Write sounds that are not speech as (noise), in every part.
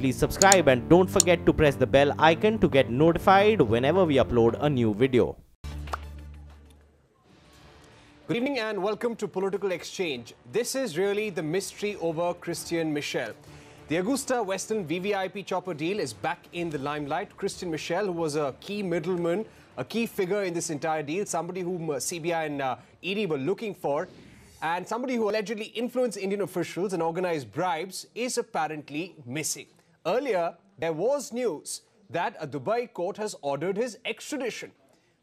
Please subscribe and don't forget to press the bell icon to get notified whenever we upload a new video. Good evening and welcome to Political Exchange. This is really the mystery over Christian Michel. The AgustaWestland VVIP chopper deal is back in the limelight. Christian Michel, who was a key middleman, a key figure in this entire deal, somebody whom uh, CBI and uh, ED were looking for, and somebody who allegedly influenced Indian officials and organized bribes, is apparently missing. Earlier, there was news that a Dubai court has ordered his extradition.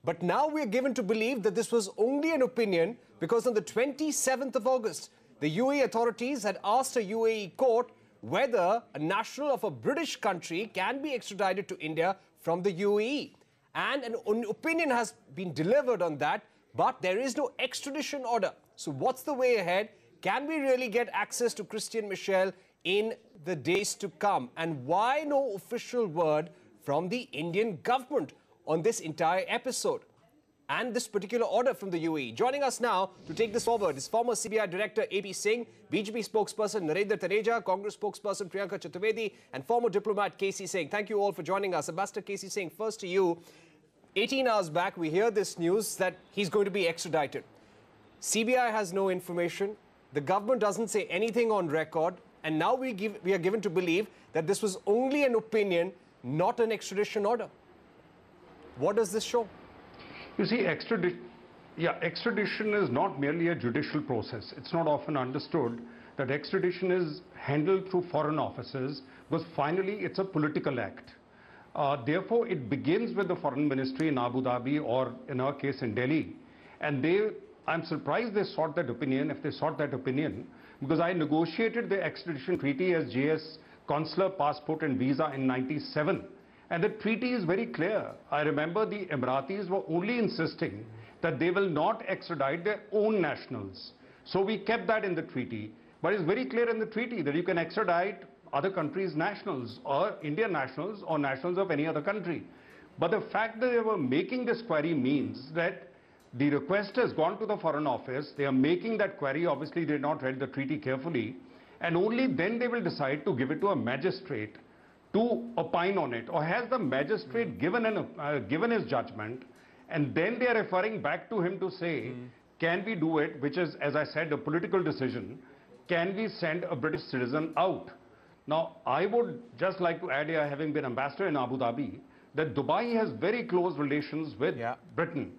But now we are given to believe that this was only an opinion because on the 27th of August, the UAE authorities had asked a UAE court whether a national of a British country can be extradited to India from the UAE. And an opinion has been delivered on that, but there is no extradition order. So, what's the way ahead? Can we really get access to Christian Michel in the days to come? And why no official word from the Indian government on this entire episode? and this particular order from the UAE. Joining us now to take this forward is former CBI Director AP Singh, BJP spokesperson Narendra Taneja, Congress spokesperson Priyanka Chaturvedi, and former diplomat KC Singh. Thank you all for joining us. Ambassador KC Singh, first to you. 18 hours back, we hear this news that he's going to be extradited. CBI has no information. The government doesn't say anything on record. And now we, give, we are given to believe that this was only an opinion, not an extradition order. What does this show? You see, extradition, yeah, extradition is not merely a judicial process. It's not often understood that extradition is handled through foreign offices because finally it's a political act. Uh, therefore, it begins with the foreign ministry in Abu Dhabi or in our case in Delhi. And they, I'm surprised they sought that opinion, if they sought that opinion, because I negotiated the extradition treaty as JS consular passport and visa in 97. And the treaty is very clear. I remember the Emiratis were only insisting that they will not extradite their own nationals. So we kept that in the treaty. But it's very clear in the treaty that you can extradite other countries' nationals or Indian nationals or nationals of any other country. But the fact that they were making this query means that the request has gone to the Foreign Office. They are making that query. Obviously, they did not read the treaty carefully. And only then they will decide to give it to a magistrate to opine on it? Or has the magistrate given, an, uh, given his judgment and then they are referring back to him to say, mm. can we do it, which is, as I said, a political decision, can we send a British citizen out? Now, I would just like to add here, having been ambassador in Abu Dhabi, that Dubai has very close relations with yeah. Britain.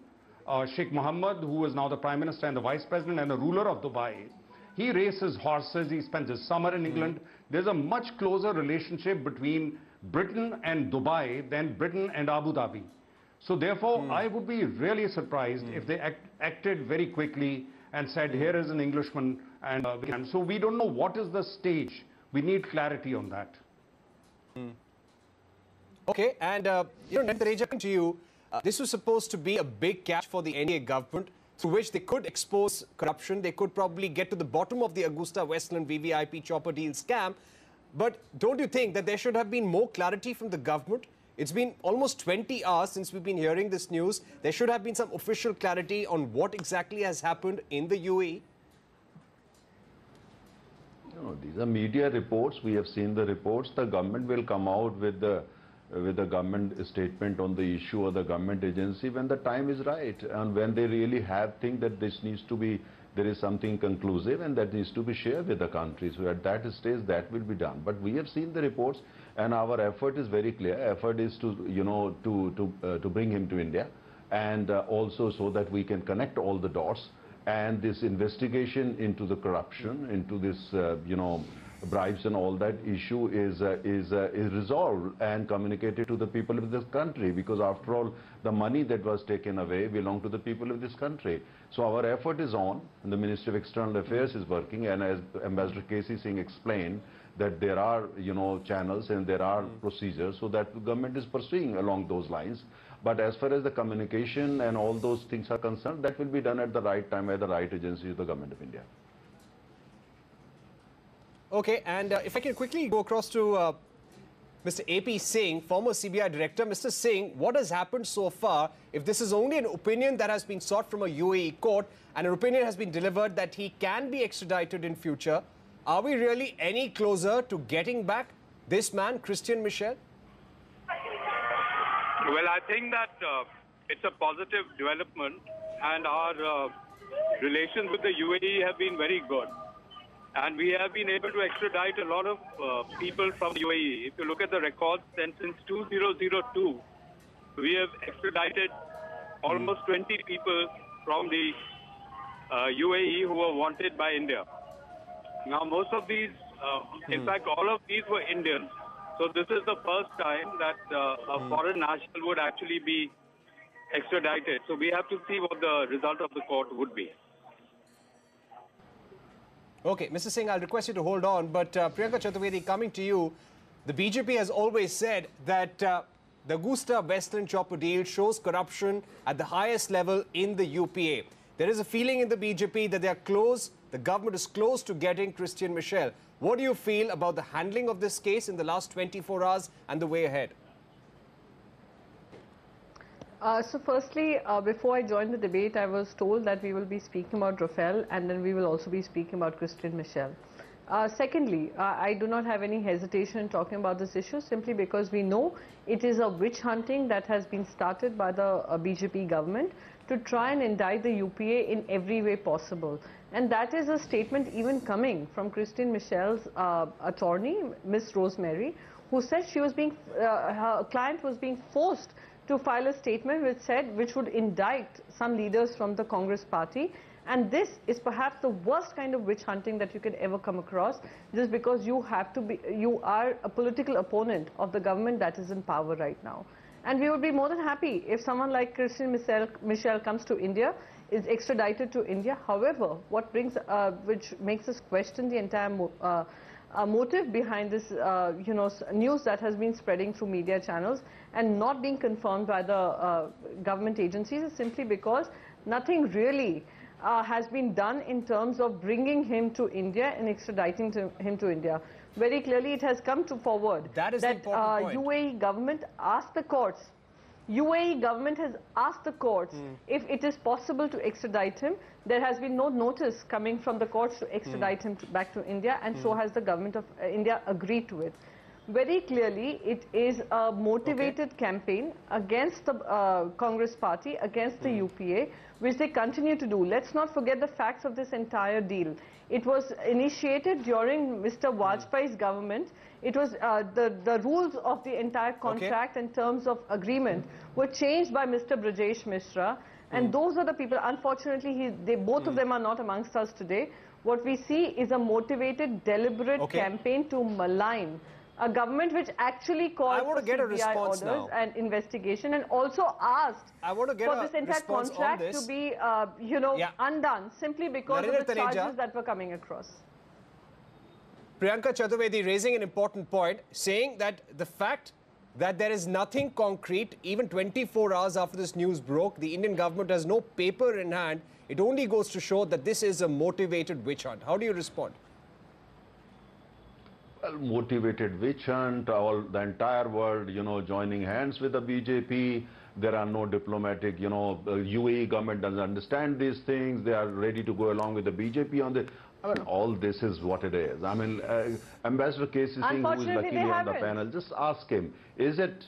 Uh, Sheikh Mohammed, who is now the Prime Minister and the Vice President and the ruler of Dubai, he races horses, he spends his summer in England. Mm. There's a much closer relationship between Britain and Dubai than Britain and Abu Dhabi. So therefore, mm. I would be really surprised mm. if they act, acted very quickly and said, here is an Englishman. And, uh, and, so we don't know what is the stage. We need clarity on that. Hmm. Okay, and uh, you know, Taneja, to you, uh, this was supposed to be a big catch for the NDA government through which they could expose corruption. They could probably get to the bottom of the AgustaWestland VVIP chopper deal scam. But don't you think that there should have been more clarity from the government? It's been almost 20 hours since we've been hearing this news. There should have been some official clarity on what exactly has happened in the UAE. No, these are media reports. We have seen the reports. The government will come out with the with a government statement on the issue or the government agency when the time is right and when they really have think that this needs to be there is something conclusive and that needs to be shared with the country. So at that stage that will be done. But we have seen the reports and our effort is very clear. Effort is to you know to to uh, to bring him to India and uh, also so that we can connect all the dots and this investigation into the corruption into this uh, you know bribes and all that issue is, uh, is, uh, is resolved and communicated to the people of this country because after all the money that was taken away belonged to the people of this country. So our effort is on and the Ministry of External Affairs is working and as Ambassador KC Singh explained that there are you know channels and there are mm. procedures so that the government is pursuing along those lines. But as far as the communication and all those things are concerned, that will be done at the right time by the right agency of the Government of India. Okay, and uh, if I can quickly go across to uh, Mr. AP Singh, former CBI director. Mr. Singh, what has happened so far? If this is only an opinion that has been sought from a UAE court and an opinion has been delivered that he can be extradited in future, are we really any closer to getting back this man, Christian Michel? Well, I think that uh, it's a positive development, and our uh, relations with the UAE have been very good. And we have been able to extradite a lot of uh, people from the UAE. If you look at the records, then since 2002, we have extradited almost 20 people from the uh, UAE who were wanted by India. Now, most of these, uh, in fact, all of these were Indians. So this is the first time that uh, a foreign national would actually be extradited. So we have to see what the result of the court would be. Okay, Mr. Singh, I'll request you to hold on. But uh, Priyanka Chaturvedi, coming to you, the BJP has always said that uh, the AgustaWestland Chopper deal shows corruption at the highest level in the UPA. There is a feeling in the BJP that they are close, the government is close to getting Christian Michel. What do you feel about the handling of this case in the last 24 hours and the way ahead? Uh, so firstly, uh, before I joined the debate, I was told that we will be speaking about Rafale and then we will also be speaking about Christian Michel. Uh, secondly, uh, I do not have any hesitation in talking about this issue simply because we know it is a witch hunting that has been started by the uh, BJP government to try and indict the UPA in every way possible. And that is a statement even coming from Christian Michel's uh, attorney, Miss Rosemary, who said she was being, her client was being forced to file a statement which said which would indict some leaders from the Congress party. And this is perhaps the worst kind of witch hunting that you can ever come across just because you have to be you are a political opponent of the government that is in power right now. And we would be more than happy if someone like Christian Michel, Michel comes to India is extradited to India. However what brings uh, which makes us question the entire uh, uh, motive behind this, uh, you know, news that has been spreading through media channels and not being confirmed by the uh, government agencies is simply because nothing really uh, has been done in terms of bringing him to India and extraditing to him to India. Very clearly, it has come to forward that, is that uh, UAE government asked the courts UAE government has asked the courts mm. if it is possible to extradite him. There has been no notice coming from the courts to extradite mm. him to, back to India and mm. so has the government of uh, India agreed to it. Very clearly, it is a motivated okay. campaign against the uh, Congress party, against the UPA, which they continue to do. Let's not forget the facts of this entire deal. It was initiated during Mr. Vajpayee's government it was uh, the, the rules of the entire contract okay. in terms of agreement were changed by Mr. Brajesh Mishra. And mm. those are the people, unfortunately, he, they, both mm. of them are not amongst us today. What we see is a motivated, deliberate okay. campaign to malign a government which actually called for CBI orders now. and investigation and also asked for this entire contract this. to be, uh, you know, yeah. undone simply because Narendra of the Taneja. charges that were coming across. Priyanka Chaturvedi raising an important point, saying that the fact that there is nothing concrete, even 24 hours after this news broke, the Indian government has no paper in hand. It only goes to show that this is a motivated witch hunt. How do you respond? Well, motivated witch hunt, all the entire world, you know, joining hands with the BJP. There are no diplomatic, you know, the UAE government doesn't understand these things. They are ready to go along with the BJP on this. I mean, all this is what it is. I mean, uh, Ambassador KC Singh, who is luckily on the panel, just ask him, is it...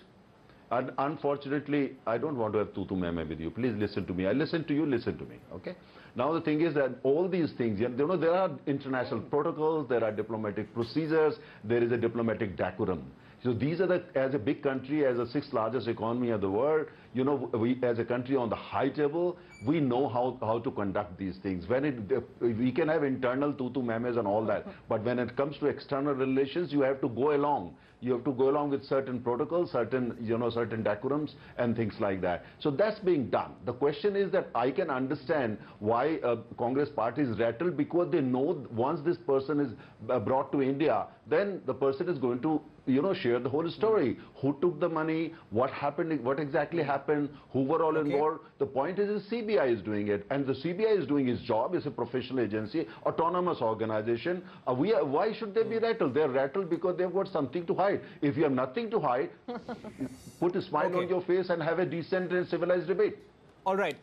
And unfortunately, I don't want to have tutu meme with you. Please listen to me. I listen to you, listen to me, okay? Now the thing is that all these things, you know, there are international protocols, there are diplomatic procedures, there is a diplomatic decorum. So these are the, as a big country, as the sixth largest economy of the world, you know, we as a country on the high table, we know how, how to conduct these things. When it, we can have internal tutu memes and all that, but when it comes to external relations, you have to go along. You have to go along with certain protocols, certain, you know, certain decorums and things like that. So that's being done. The question is that I can understand why uh, Congress party is rattled because they know once this person is uh, brought to India, then the person is going to you know, share the whole story. Who took the money? What happened? What exactly happened? Who were all okay. involved? The point is, the CBI is doing it, and the CBI is doing its job. It's a professional agency, autonomous organization. Uh, we are, why should they be rattled? They're rattled because they've got something to hide. If you have nothing to hide, (laughs) put a smile okay. on your face and have a decent and civilized debate. All right.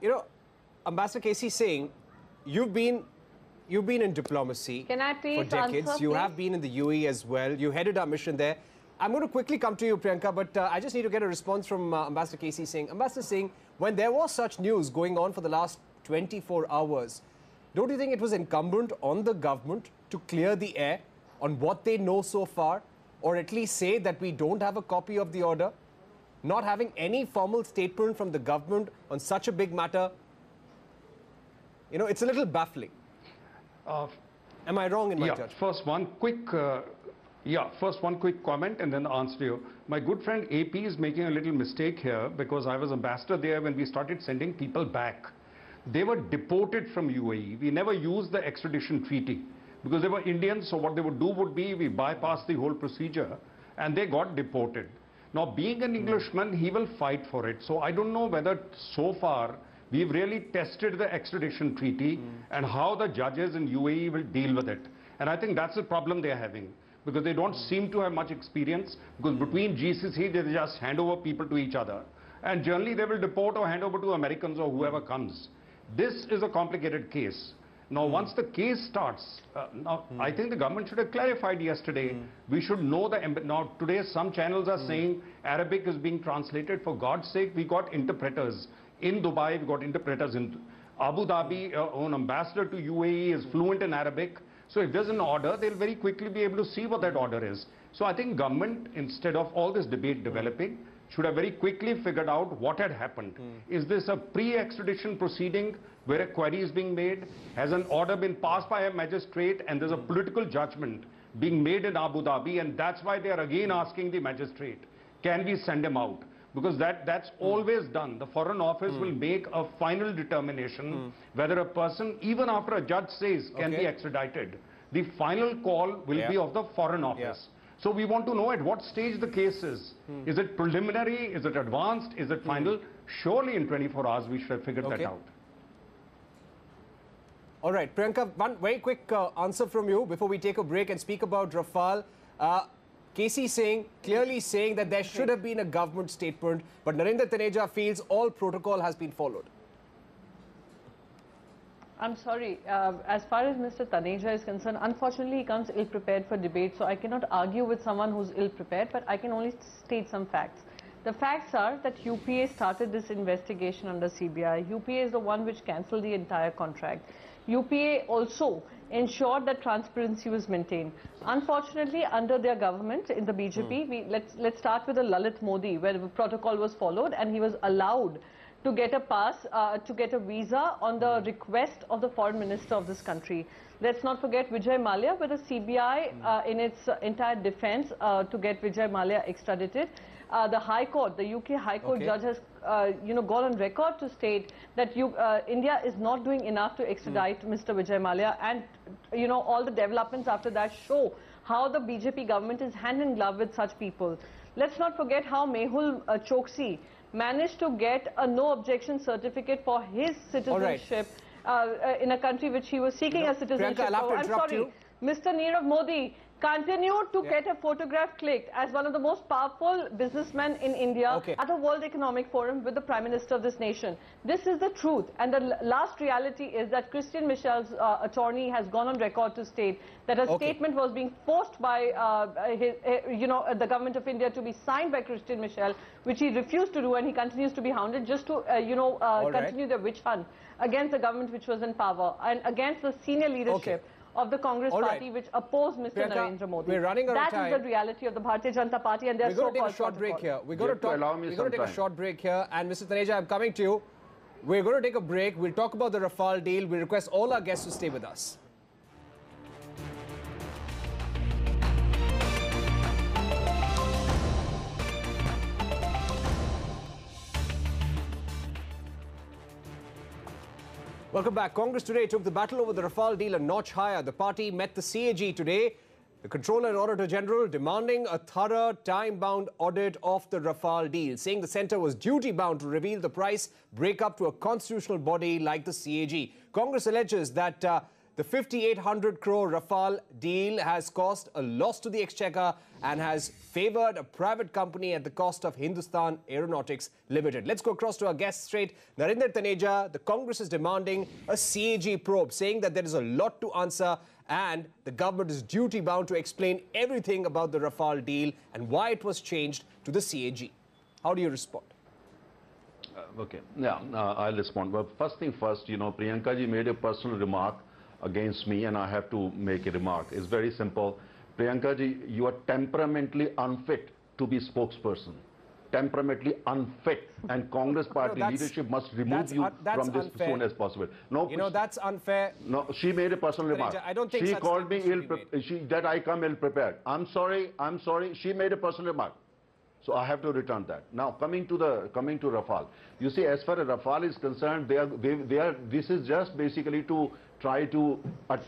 You know, Ambassador K.C. Singh, you've been you've been in diplomacy Can I for decades. answer, you have been in the UAE as well. You headed our mission there. I'm going to quickly come to you, Priyanka, but uh, I just need to get a response from uh, Ambassador KC Singh. Ambassador Singh, when there was such news going on for the last 24 hours, don't you think it was incumbent on the government to clear the air on what they know so far, or at least say that we don't have a copy of the order? Not having any formal statement from the government on such a big matter, you know, it's a little baffling. Uh, Am I wrong in my yeah, judgment? first one quick, uh, yeah, first one quick comment and then the answer to you. My good friend AP is making a little mistake here because I was ambassador there when we started sending people back. They were deported from UAE. We never used the extradition treaty because they were Indians. So what they would do would be we bypass the whole procedure and they got deported. Now, being an Englishman, he will fight for it. So I don't know whether so far we've really tested the extradition treaty mm. and how the judges in UAE will deal with it. And I think that's the problem they're having because they don't seem to have much experience because between GCC, they just hand over people to each other. And generally, they will deport or hand over to Americans or whoever comes. This is a complicated case. Now, hmm. once the case starts, uh, now hmm. I think the government should have clarified yesterday. Hmm. We should know the. Now, today some channels are saying Arabic is being translated. For God's sake, we got interpreters in Dubai. We got interpreters in Abu Dhabi. Our own ambassador to UAE is fluent in Arabic. So, if there's an order, they'll very quickly be able to see what that order is. So, I think government, instead of all this debate developing, should have very quickly figured out what had happened. Hmm. Is this a pre-extradition proceeding where a query is being made? Has an order been passed by a magistrate and there's a hmm. political judgment being made in Abu Dhabi and that's why they are again asking the magistrate, can we send him out? Because that, that's always done. The Foreign Office will make a final determination whether a person, even after a judge says, can Okay. be extradited, the final call will Yeah. be of the Foreign Office. So we want to know at what stage the case is. Hmm. Is it preliminary? Is it advanced? Is it final? Surely in 24 hours we should have figured Okay. that out. All right, Priyanka, one very quick uh, answer from you before we take a break and speak about Rafale. Uh, KC Singh, clearly saying that there should have been a government statement, but Narendra Taneja feels all protocol has been followed. I'm sorry. Uh, as far as Mr. Taneja is concerned, unfortunately, he comes ill-prepared for debate, so I cannot argue with someone who's ill-prepared, but I can only state some facts. The facts are that UPA started this investigation under CBI. UPA is the one which cancelled the entire contract. UPA also ensured that transparency was maintained. Unfortunately, under their government in the BJP, we, let's, let's start with the Lalit Modi, where the protocol was followed and he was allowed to get a pass, uh, to get a visa on the request of the foreign minister of this country. Let's not forget Vijay Mallya, where the CBI, uh, in its entire defense uh, to get Vijay Mallya extradited, uh, the High Court, the UK High Court Okay. judge has, uh, you know, gone on record to state that you, uh, India is not doing enough to extradite Mr. Vijay Mallya, and you know all the developments after that show how the BJP government is hand in glove with such people. Let's not forget how Mehul uh, Choksi managed to get a no objection certificate for his citizenship uh, uh, in a country which he was seeking a citizenship Priyanka, I'll have to. I'm sorry, you. Mr. Nirav Modi continued to Yeah. get a photograph clicked as one of the most powerful businessmen in India Okay. at the World Economic Forum with the Prime Minister of this nation. This is the truth. And the last reality is that Christian Michel's uh, attorney has gone on record to state that a Okay. statement was being forced by uh, his, uh, you know, the government of India to be signed by Christian Michel, which he refused to do and he continues to be hounded just to, uh, you know, uh, All right. continue the witch hunt against the government which was in power and against the senior leadership of the Congress All right. party which opposed Mr. Priyanka, Narendra Modi. we're running out of That is the reality of the Bharatiya Janata Party and their We're going to take a so-called short break here. We're going to have to talk. allow me we're going to take a short break here, and Mr. Taneja, I'm coming to you. We're going to take a break. We'll talk about the Rafale deal. We request all our guests to stay with us. Welcome back. Congress today took the battle over the Rafale deal a notch higher. The party met the CAG today, the Controller and Auditor General demanding a thorough, time-bound audit of the Rafale deal, saying the centre was duty-bound to reveal the price breakup to a constitutional body like the CAG. Congress alleges that uh, the 5,800 crore Rafale deal has caused a loss to the exchequer and has favored a private company at the cost of Hindustan Aeronautics Limited. Let's go across to our guest straight. Narendra Taneja, the Congress is demanding a CAG probe, saying that there is a lot to answer and the government is duty bound to explain everything about the Rafale deal and why it was changed to the CAG. How do you respond? Uh, okay, yeah, uh, I'll respond. But first thing first, you know, Priyanka ji made a personal remark against me and I have to make a remark. It's very simple. Priyanka ji, you are temperamentally unfit to be spokesperson. Temperamentally unfit, and (laughs) Congress party no, leadership must remove you from this unfair. soon as possible. No, you know that's unfair. No, she made a personal remark. I don't think she called me ill. She that I come ill prepared. I'm sorry. I'm sorry. She made a personal remark. So I have to return that. Now coming to the coming to Rafale, you see, as far as Rafale is concerned, they are they, they are. This is just basically to try to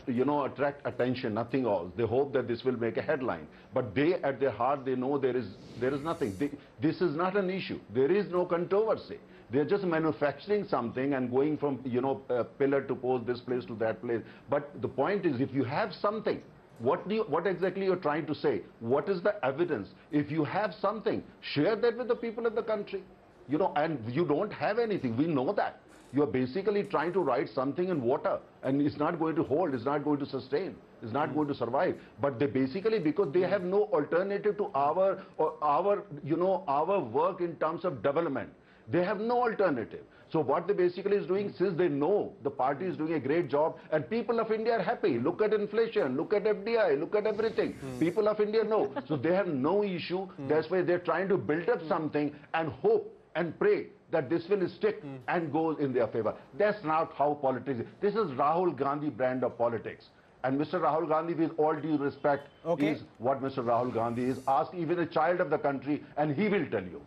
you know attract attention, nothing else. They hope that this will make a headline, but they at their heart they know there is there is nothing. They, this is not an issue. There is no controversy. They're just manufacturing something and going from you know uh, pillar to post, this place to that place. But the point is, if you have something what, do you, what exactly you're trying to say? What is the evidence? If you have something, share that with the people of the country. You know, and you don't have anything. We know that. You're basically trying to write something in water and it's not going to hold, it's not going to sustain, it's not going to survive. But they basically, because they have no alternative to our, our, you know, our work in terms of development. They have no alternative. So what they basically is doing, since they know the party is doing a great job, and people of India are happy. Look at inflation, look at FDI, look at everything. Mm. People of India know. so they have no issue. Mm. That's why they're trying to build up something and hope and pray that this will stick mm. and goes in their favor. That's not how politics is. This is Rahul Gandhi brand of politics. And Mr. Rahul Gandhi, with all due respect, okay. is what Mr. Rahul Gandhi is. Ask even a child of the country and he will tell you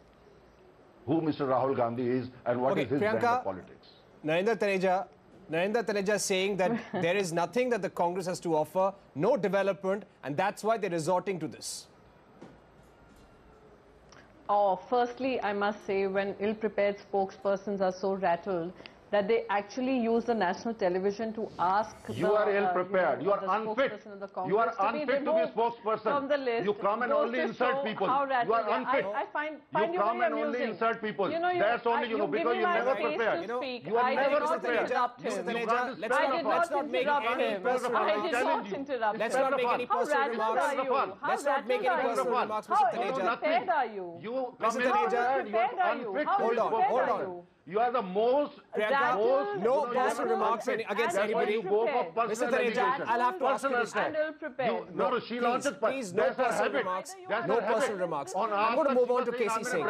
who Mr. Rahul Gandhi is and what okay, is his Priyanka, brand of politics. Narendra Taneja, Narendra Taneja saying that (laughs) there is nothing that the Congress has to offer, no development, and that's why they're resorting to this. Oh, firstly, I must say, when ill-prepared spokespersons are so rattled, that they actually use the national television to ask you the, are ill prepared uh, you, know, you, are unfit. you are unfit to be a spokesperson from the list. You come and only insult people. You are unfit. I, I find, find you, you come and only insult people. You know, you, that's only you know because you never prepared. You know you are never prepared. I did not interrupt him. I did not interrupt him. Let's not make any personal remarks. let's not make any personal remarks Mr. Taneja. how prepared are you? You come in prepared you are unfit hold on hold on you are the most, Priyanka, most no personal remarks against anybody. You go for personal Mr. Taneja, I'll have to ask you this now. No, no, she launched it. Please, no personal remarks. No personal remarks. I'm going to move on to KC Singh.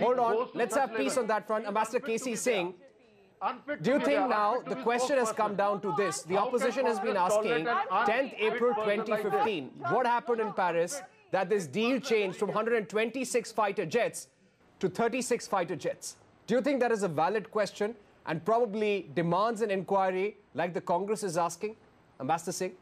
Hold on. Let's have peace on that front. Ambassador KC Singh. Do you think now the question has come down to this? The opposition has been asking 10th April 2015, what happened in Paris that this deal changed from 126 fighter jets to 36 fighter jets? Do you think that is a valid question and probably demands an inquiry like the Congress is asking? Ambassador Singh?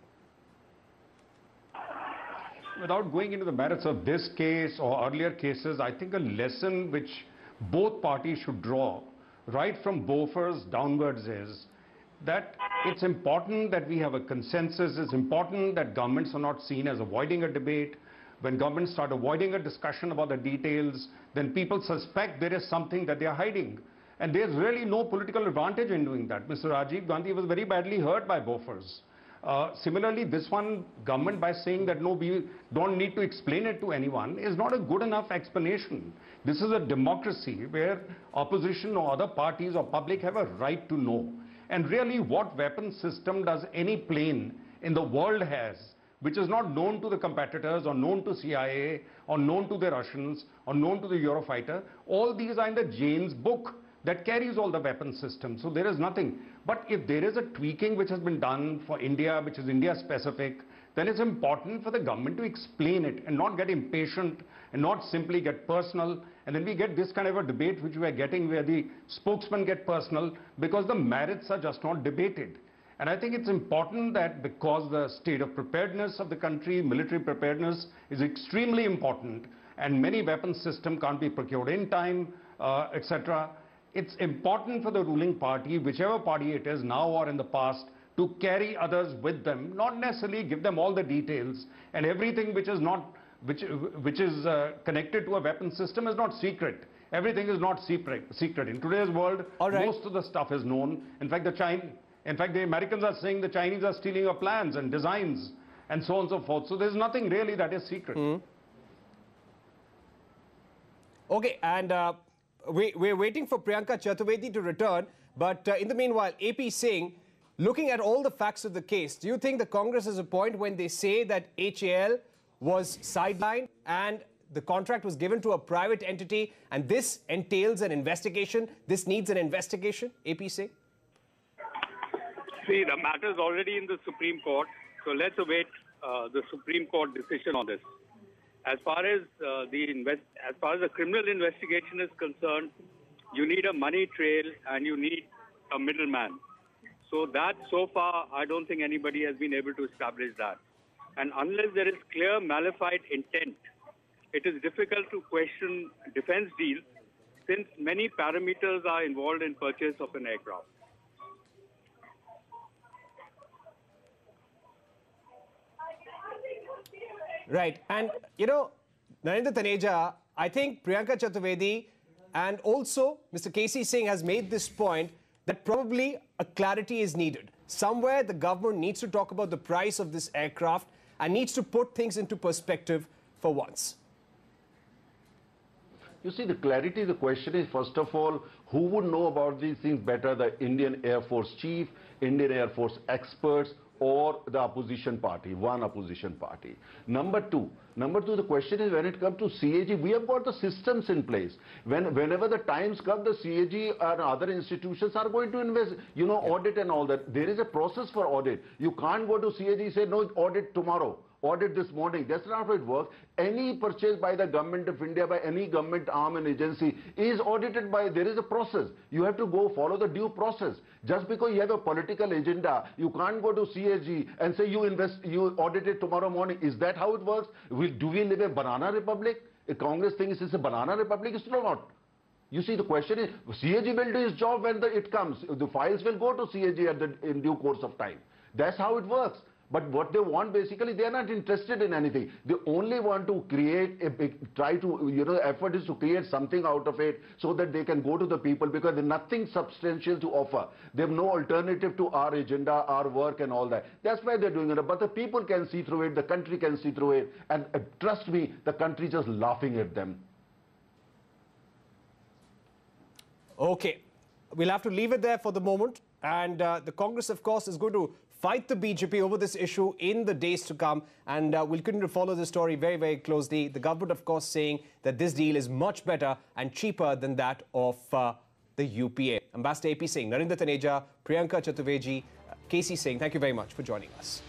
Without going into the merits of this case or earlier cases, I think a lesson which both parties should draw right from Bofors downwards is that it's important that we have a consensus. It's important that governments are not seen as avoiding a debate. When governments start avoiding a discussion about the details, then people suspect there is something that they are hiding. And there's really no political advantage in doing that. Mr. Rajiv Gandhi was very badly hurt by Bofors. Uh, similarly, this one government by saying that no, we don't need to explain it to anyone is not a good enough explanation. This is a democracy where opposition or other parties or public have a right to know. And really, what weapon system does any plane in the world has which is not known to the competitors or known to CIA or known to the Russians or known to the Eurofighter. All these are in the Jane's book that carries all the weapon systems. So there is nothing. But if there is a tweaking which has been done for India, which is India specific, then it's important for the government to explain it and not get impatient and not simply get personal. And then we get this kind of a debate which we are getting where the spokesmen get personal because the merits are just not debated. And I think it's important that because the state of preparedness of the country, military preparedness is extremely important and many weapon systems can't be procured in time, uh, etc. It's important for the ruling party, whichever party it is now or in the past, to carry others with them, not necessarily give them all the details and everything which is not which which is uh, connected to a weapon system is not secret. Everything is not secret. Secret in today's world, right. most of the stuff is known. In fact, the China, in fact, the Americans are saying the Chinese are stealing our plans and designs and so on and so forth. So there's nothing really that is secret. Okay, and uh, we, we're waiting for Priyanka Chaturvedi to return. But uh, in the meanwhile, AP Singh, looking at all the facts of the case, do you think the Congress has a point when they say that HAL was sidelined and the contract was given to a private entity and this entails an investigation? This needs an investigation, AP Singh? See, the matter is already in the Supreme Court, so let's await uh, the Supreme Court decision on this. As far as uh, the invest, as far as the criminal investigation is concerned, you need a money trail and you need a middleman. So that so far, I don't think anybody has been able to establish that. And unless there is clear mala fide intent, it is difficult to question defense deals since many parameters are involved in purchase of an aircraft. Right. And, you know, Narendra Taneja, I think Priyanka Chaturvedi and also Mr. KC Singh has made this point that probably a clarity is needed. Somewhere the government needs to talk about the price of this aircraft and needs to put things into perspective for once. You see, the clarity, the question is, first of all, who would know about these things better, the Indian Air Force chief, Indian Air Force experts, or the opposition party, one opposition party. Number two, number two, the question is when it comes to CAG, we have got the systems in place. When, whenever the times come, the CAG and other institutions are going to invest, you know, audit and all that. There is a process for audit. You can't go to CAG and say, no, audit tomorrow audit this morning. That's not how it works. Any purchase by the government of India, by any government arm and agency is audited by, there is a process. You have to go follow the due process. Just because you have a political agenda, you can't go to CAG and say you invest, you audit it tomorrow morning. Is that how it works? We, do we live a banana republic? A Congress thinks it's a banana republic? It's not. You see, the question is, CAG will do his job when the, it comes. The files will go to CAG the, in due course of time. That's how it works. But what they want basically, they are not interested in anything. They only want to create a big, try to, you know, the effort is to create something out of it so that they can go to the people because there's nothing substantial to offer. They have no alternative to our agenda, our work and all that. That's why they're doing it. But the people can see through it, the country can see through it. And uh, trust me, the country is just laughing at them. Okay. We'll have to leave it there for the moment. And uh, the Congress, of course, is going to fight the BJP over this issue in the days to come. And uh, we'll continue to follow the story very, very closely. The government, of course, saying that this deal is much better and cheaper than that of uh, the UPA. Ambassador AP Singh, Narendra Taneja, Priyanka Chaturvedi, uh, KC Singh, thank you very much for joining us.